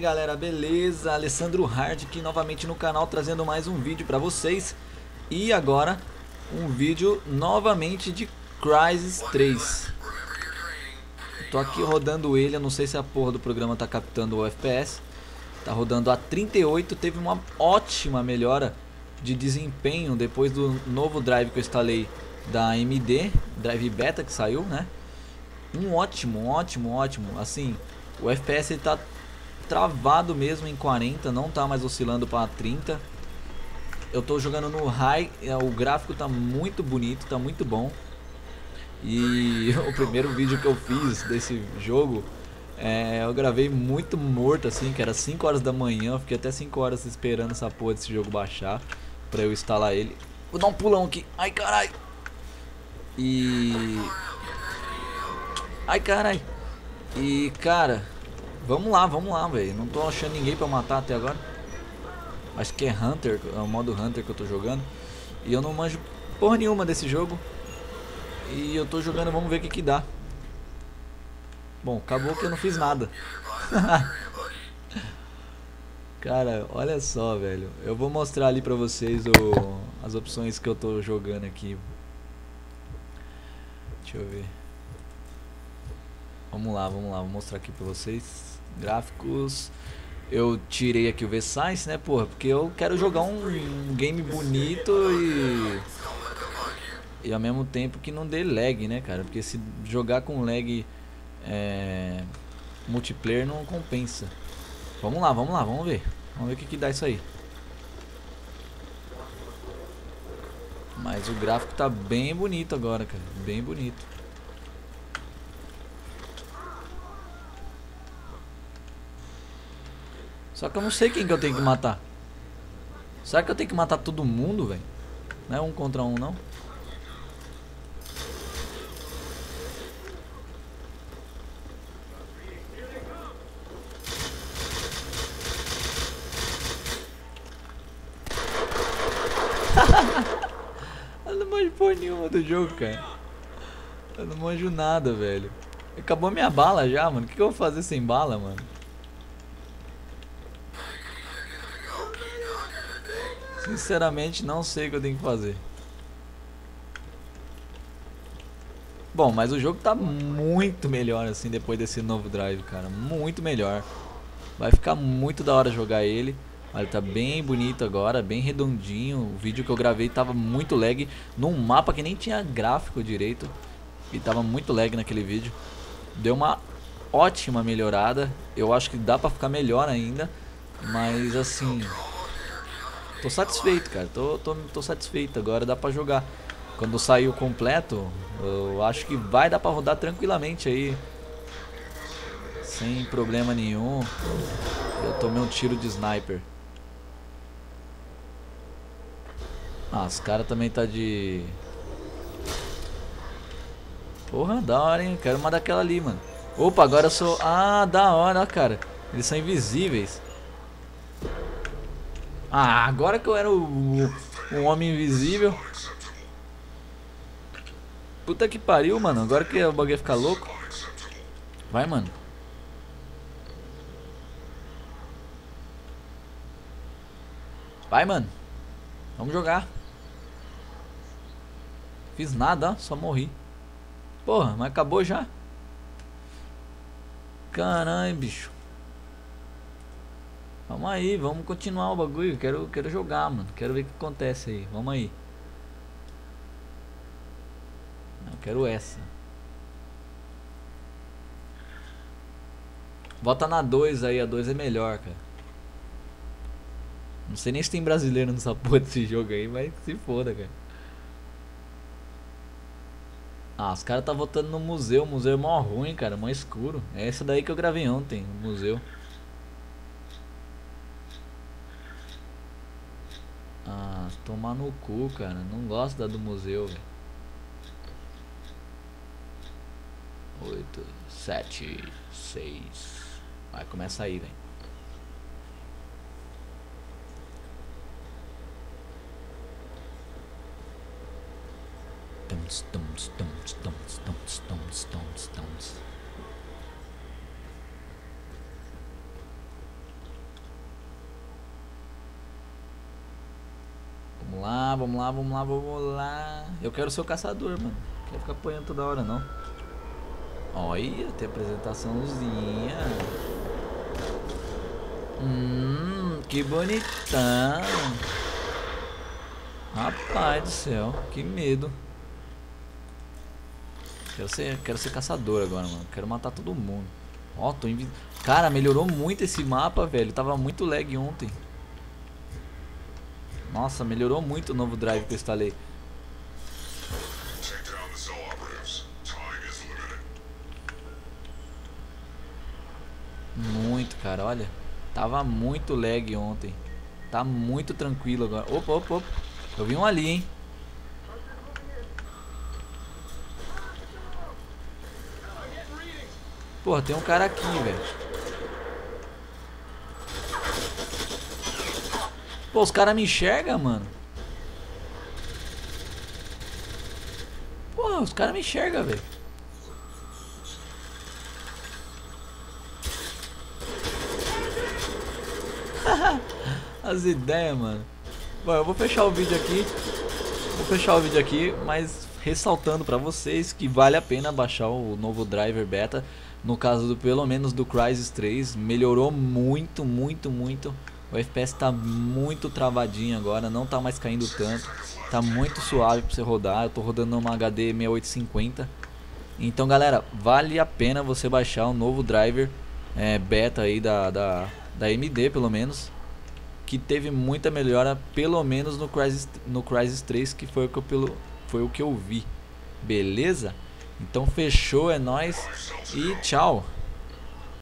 galera, beleza? Alessandro Hard aqui novamente no canal trazendo mais um vídeo pra vocês E agora um vídeo novamente de Crysis 3 Tô aqui rodando ele, eu não sei se a porra do programa tá captando o FPS Tá rodando a 38, teve uma ótima melhora de desempenho depois do novo drive que eu instalei da AMD Drive Beta que saiu, né? Um ótimo, ótimo, ótimo, assim... O FPS está travado mesmo em 40, não tá mais oscilando para 30. Eu tô jogando no high, é, o gráfico tá muito bonito, tá muito bom. E o primeiro vídeo que eu fiz desse jogo, é, eu gravei muito morto assim, que era 5 horas da manhã, fiquei até 5 horas esperando essa porra desse jogo baixar para eu instalar ele. Vou dar um pulão aqui. Ai, caralho. E Ai, caralho. E, cara, vamos lá, vamos lá, velho. Não tô achando ninguém pra matar até agora. Acho que é Hunter, é o modo Hunter que eu tô jogando. E eu não manjo porra nenhuma desse jogo. E eu tô jogando, vamos ver o que que dá. Bom, acabou que eu não fiz nada. Cara, olha só, velho. Eu vou mostrar ali pra vocês o, as opções que eu tô jogando aqui. Deixa eu ver. Vamos lá, vamos lá, vou mostrar aqui pra vocês. Gráficos. Eu tirei aqui o V-Science, né, porra? Porque eu quero jogar um, um, game bonito e... E ao mesmo tempo que não dê lag, né, cara? Porque se jogar com lag é, multiplayer não compensa. Vamos lá, vamos lá, vamos ver. Vamos ver o que, que dá isso aí. Mas o gráfico tá bem bonito agora, cara. Bem bonito. Só que eu não sei quem que eu tenho que matar. Será que eu tenho que matar todo mundo, velho? Não é um contra um, não? eu não manjo porra nenhuma do jogo, cara. Eu não manjo nada, velho. Acabou minha bala já, mano. O que, que eu vou fazer sem bala, mano? Sinceramente, não sei o que eu tenho que fazer. Bom, mas o jogo tá muito melhor assim depois desse novo drive, cara. Muito melhor. Vai ficar muito da hora jogar ele. Ele tá bem bonito agora, bem redondinho. O vídeo que eu gravei tava muito lag num mapa que nem tinha gráfico direito. E tava muito lag naquele vídeo. Deu uma ótima melhorada. Eu acho que dá pra ficar melhor ainda. Mas assim, Tô satisfeito, cara. Tô, tô, tô satisfeito. Agora dá pra jogar. Quando sair o completo, eu acho que vai dar pra rodar tranquilamente aí. Sem problema nenhum. Eu tomei um tiro de sniper. Ah, os caras também tá de... Porra, da hora, hein? Quero uma daquela ali, mano. Opa, agora eu sou... Ah, da hora, cara. Eles são invisíveis. Ah, agora que eu era o, o homem invisível. Puta que pariu, mano. Agora que o bagulho ficar louco. Vai, mano. Vai, mano. Vamos jogar. Fiz nada, ó. Só morri. Porra, mas acabou já. Caralho, bicho. Vamos aí, vamos continuar o bagulho. Quero, quero jogar, mano. Quero ver o que acontece aí. Vamos aí. Eu quero essa. Bota na 2 aí, a 2 é melhor, cara. Não sei nem se tem brasileiro nessa porra desse jogo aí, mas se foda, cara. Ah, os caras tá votando no museu. O museu é mó ruim, cara, mó escuro. É essa daí que eu gravei ontem, o museu. Ah, tomar no cu, cara. Não gosto da do museu, velho. 8, 7, 6. Vai, começa aí, velho. Tums, tums, tums, tums, tums, tums, tums, lá, vamos lá, vamos lá, vamos lá. Eu quero ser o caçador, mano. Não quero ficar apanhando toda hora, não. Olha, tem apresentaçãozinha. Hum, que bonitão. Rapaz do céu, que medo. Quero ser, quero ser caçador agora, mano. Quero matar todo mundo. Ó, tô invi... Cara, melhorou muito esse mapa, velho. Tava muito lag ontem. Nossa, melhorou muito o novo drive que eu instalei. Muito, cara, olha. Tava muito lag ontem. Tá muito tranquilo agora. Opa, opa, opa. Eu vi um ali, hein. Porra, tem um cara aqui, velho. Pô, os caras me enxergam, mano. Pô, os caras me enxergam, velho. As ideias, mano. Bom, eu vou fechar o vídeo aqui. Vou fechar o vídeo aqui, mas ressaltando pra vocês que vale a pena baixar o novo driver beta. No caso do pelo menos do Crysis 3, melhorou muito, muito, muito. O FPS tá muito travadinho agora, não tá mais caindo tanto. Tá muito suave pra você rodar. Eu tô rodando numa HD 6850. Então, galera, vale a pena você baixar o novo driver é, beta aí da, da, da AMD, pelo menos. Que teve muita melhora, pelo menos no Crysis, no Crysis 3, que foi o que eu, pelo, foi o que eu vi. Beleza? Então fechou, é nóis e tchau.